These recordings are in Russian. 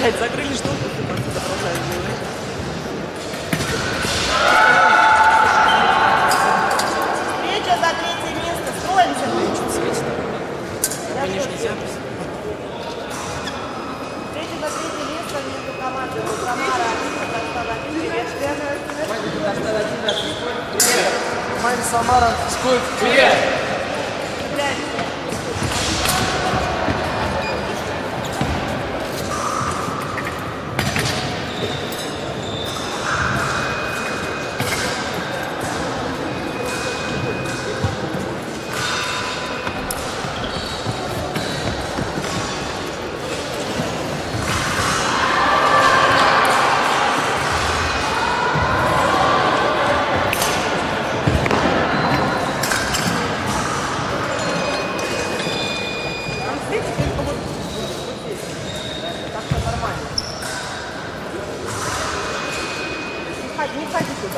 Опять закрыли штуку, ты просто продолжаешь делать. Встреча за третье место. Строимся. Да, Конечно, запись. Встреча за третье место между командами Самара и Татарстан-1. Привет. Команда Самара. Привет.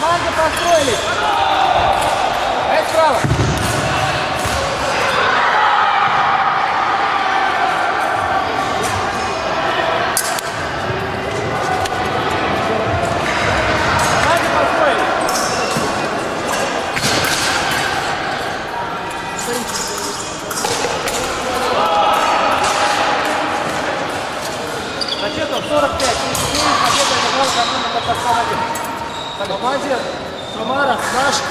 Команды построились. Победа одержала команда Татарстан 1. Команде Самара наш. Ура!